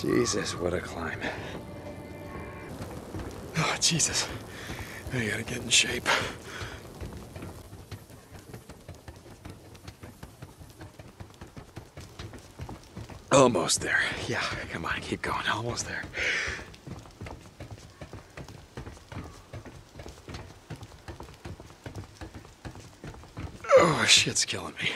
Jesus, what a climb. Oh, Jesus. I gotta get in shape. Almost there. Yeah, come on, keep going. Almost there. Oh, shit's killing me.